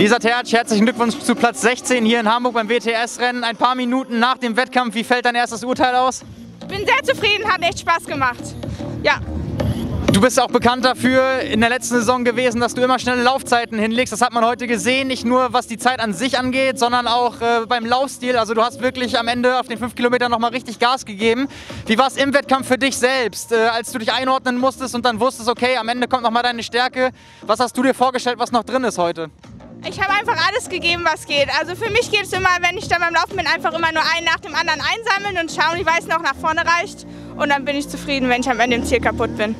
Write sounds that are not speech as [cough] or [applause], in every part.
Lisa Tertsch, herzlichen Glückwunsch zu Platz 16 hier in Hamburg beim WTS-Rennen. Ein paar Minuten nach dem Wettkampf, wie fällt dein erstes Urteil aus? Ich bin sehr zufrieden, hat echt Spaß gemacht. Ja. Du bist auch bekannt dafür in der letzten Saison gewesen, dass du immer schnelle Laufzeiten hinlegst. Das hat man heute gesehen, nicht nur was die Zeit an sich angeht, sondern auch äh, beim Laufstil. Also du hast wirklich am Ende auf den 5 Kilometern nochmal richtig Gas gegeben. Wie war es im Wettkampf für dich selbst, äh, als du dich einordnen musstest und dann wusstest, okay, am Ende kommt nochmal deine Stärke. Was hast du dir vorgestellt, was noch drin ist heute? Ich habe einfach alles gegeben, was geht. Also für mich geht es immer, wenn ich dann beim Laufen bin, einfach immer nur einen nach dem anderen einsammeln und schauen, wie weit es noch nach vorne reicht. Und dann bin ich zufrieden, wenn ich am Ende im Ziel kaputt bin.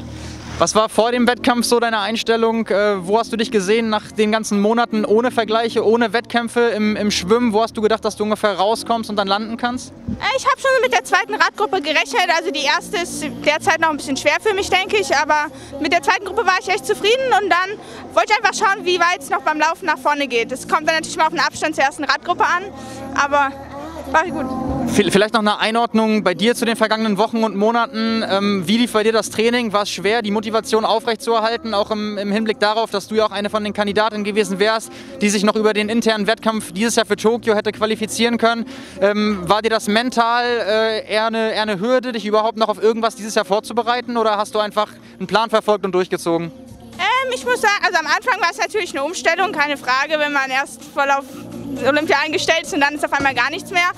Was war vor dem Wettkampf so deine Einstellung? Äh, wo hast du dich gesehen nach den ganzen Monaten ohne Vergleiche, ohne Wettkämpfe im, im Schwimmen? Wo hast du gedacht, dass du ungefähr rauskommst und dann landen kannst? Äh, ich habe schon mit der zweiten Radgruppe gerechnet. Also die erste ist derzeit noch ein bisschen schwer für mich, denke ich. Aber mit der zweiten Gruppe war ich echt zufrieden und dann wollte ich einfach schauen, wie weit es noch beim Laufen nach vorne geht. Es kommt dann natürlich mal auf den Abstand zur ersten Radgruppe an, aber war gut. Vielleicht noch eine Einordnung bei dir zu den vergangenen Wochen und Monaten. Ähm, wie lief bei dir das Training? War es schwer, die Motivation aufrechtzuerhalten, auch im, im, Hinblick darauf, dass du ja auch eine von den Kandidatinnen gewesen wärst, die sich noch über den internen Wettkampf dieses Jahr für Tokio hätte qualifizieren können? Ähm, war dir das mental äh, eher, eine, eher eine Hürde, dich überhaupt noch auf irgendwas dieses Jahr vorzubereiten oder hast du einfach einen Plan verfolgt und durchgezogen? Ähm, ich muss sagen, also am Anfang war es natürlich eine Umstellung, keine Frage, wenn man erst voll auf Olympia eingestellt ist und dann ist auf einmal gar nichts mehr.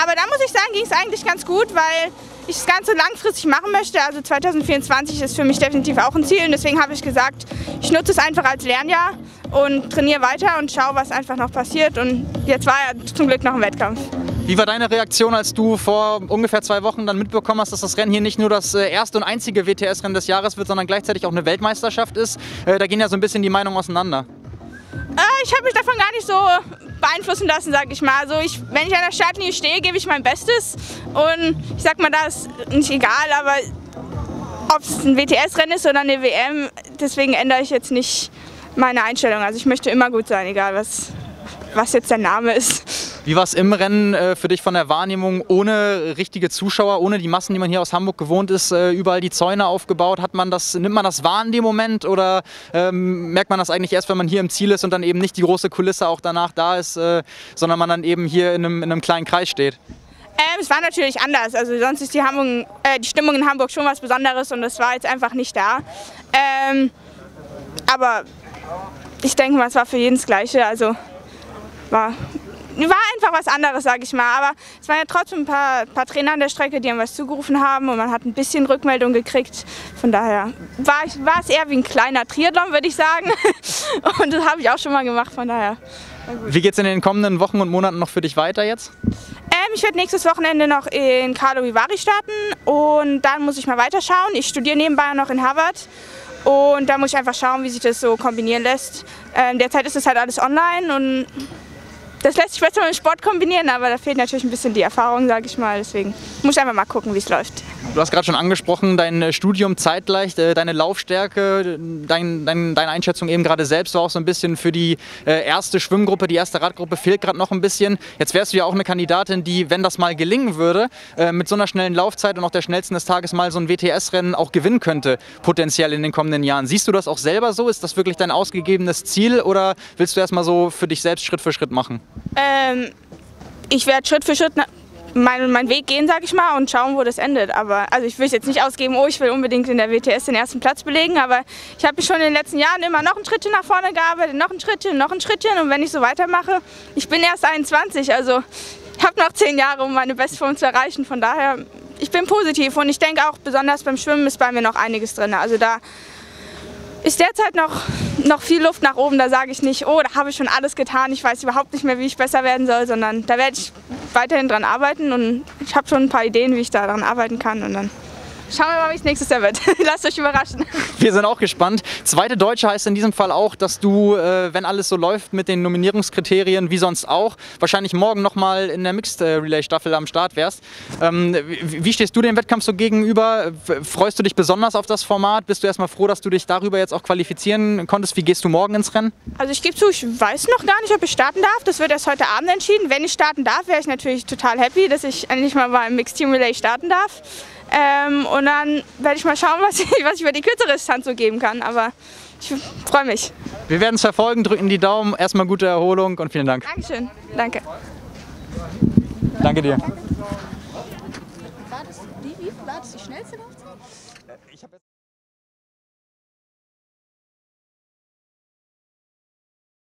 Aber da muss ich sagen, ging es eigentlich ganz gut, weil ich das Ganze langfristig machen möchte. Also 2024 ist für mich definitiv auch ein Ziel und deswegen habe ich gesagt, ich nutze es einfach als Lernjahr und trainiere weiter und schaue, was einfach noch passiert. Und jetzt war ja zum Glück noch ein Wettkampf. Wie war deine Reaktion, als du vor ungefähr zwei Wochen dann mitbekommen hast, dass das Rennen hier nicht nur das äh, erste und einzige WTS-Rennen des Jahres wird, sondern gleichzeitig auch eine Weltmeisterschaft ist? Äh, da gehen ja so ein bisschen die Meinungen auseinander. Äh, ich habe mich davon gar nicht so beeinflussen lassen, sag ich mal. Also ich, wenn ich an der Startlinie stehe, gebe ich mein Bestes und ich sag mal, das ist nicht egal, aber ob es ein WTS-Rennen ist oder eine WM, deswegen ändere ich jetzt nicht meine Einstellung. Also ich möchte immer gut sein, egal was, was jetzt der Name ist. Wie war es im Rennen äh, für dich von der Wahrnehmung ohne richtige Zuschauer, ohne die Massen, die man hier aus Hamburg gewohnt ist, äh, überall die Zäune aufgebaut? Hat man das, nimmt man das wahr in dem Moment oder ähm, merkt man das eigentlich erst, wenn man hier im Ziel ist und dann eben nicht die große Kulisse auch danach da ist, äh, sondern man dann eben hier in einem, in einem kleinen Kreis steht? Ähm, es war natürlich anders. Also sonst ist die, Hamburg, äh, die Stimmung in Hamburg schon was Besonderes und das war jetzt einfach nicht da. Ähm, aber ich denke mal, es war für jeden das Gleiche. Also war war einfach was anderes, sage ich mal. Aber es waren ja trotzdem ein paar, paar, Trainer an der Strecke, die haben was zugerufen haben und man hat ein bisschen Rückmeldung gekriegt. Von daher war, ich, war es eher wie ein kleiner Triathlon, würde ich sagen. [laughs] Und das habe ich auch schon mal gemacht, von daher. Wie geht es in den kommenden Wochen und Monaten noch für dich weiter jetzt? Ähm, ich werde nächstes Wochenende noch in Carlo Vivari starten und dann muss ich mal weiterschauen. Ich studiere nebenbei noch in Harvard und da muss ich einfach schauen, wie sich das so kombinieren lässt. Ähm, derzeit ist es halt alles online und das lässt sich besser mit dem Sport kombinieren, aber da fehlt natürlich ein bisschen die Erfahrung, sage ich mal. Deswegen muss ich einfach mal gucken, wie es läuft. Du hast gerade schon angesprochen, dein äh, Studium zeitgleich, äh, deine Laufstärke, dein, dein, deine Einschätzung eben gerade selbst war auch so ein bisschen für die äh, erste Schwimmgruppe, die erste Radgruppe fehlt gerade noch ein bisschen. Jetzt wärst du ja auch eine Kandidatin, die, wenn das mal gelingen würde, mit so einer schnellen Laufzeit und auch der schnellsten des Tages mal so ein WTS-Rennen auch gewinnen könnte, potenziell in den kommenden Jahren. Siehst du das auch selber so? Ist das wirklich dein ausgegebenes Ziel oder willst du erstmal so für dich selbst Schritt für Schritt machen? Ähm, ich werde Schritt für Schritt meinen mein Weg gehen, sag ich mal, und schauen, wo das endet. Aber also ich will es jetzt nicht ausgeben, oh, ich will unbedingt in der WTS den ersten Platz belegen, aber ich habe mich schon in den letzten Jahren immer noch ein Schrittchen nach vorne gearbeitet, noch ein Schrittchen, noch ein Schrittchen und wenn ich so weitermache, ich bin erst 21, also ich habe noch zehn Jahre, um meine Bestform zu erreichen. Von daher, ich bin positiv und ich denke auch, besonders beim Schwimmen ist bei mir noch einiges drin. Also da ist derzeit noch, noch viel Luft nach oben. Da sage ich nicht, oh, da habe ich schon alles getan, ich weiß überhaupt nicht mehr, wie ich besser werden soll, sondern da werde ich weiterhin dran arbeiten und ich habe schon ein paar Ideen, wie ich daran arbeiten kann und dann Schauen wir mal, wie es nächstes Jahr wird. [laughs] Lasst euch überraschen. Wir sind auch gespannt. Zweite Deutsche heißt in diesem Fall auch, dass du, äh, wenn alles so läuft mit den Nominierungskriterien, wie sonst auch, wahrscheinlich morgen nochmal in der Mixed äh, Relay Staffel am Start wärst. Ähm, wie stehst du dem Wettkampf so gegenüber? Freust du dich besonders auf das Format? Bist du erstmal froh, dass du dich darüber jetzt auch qualifizieren konntest? Wie gehst du morgen ins Rennen? Also ich gebe zu, ich weiß noch gar nicht, ob ich starten darf. Das wird erst heute Abend entschieden. Wenn ich starten darf, wäre ich natürlich total happy, dass ich endlich mal beim Mixed Team Relay starten darf. Ähm, und dann werde ich mal schauen, [laughs] was ich, was ich über die kürzere Distanz so geben kann. Aber ich freue mich. Wir werden es verfolgen, drücken die Daumen. Erstmal gute Erholung und vielen Dank. Dankeschön. Danke. Danke dir. War das die, war das die schnellste Laufzeit?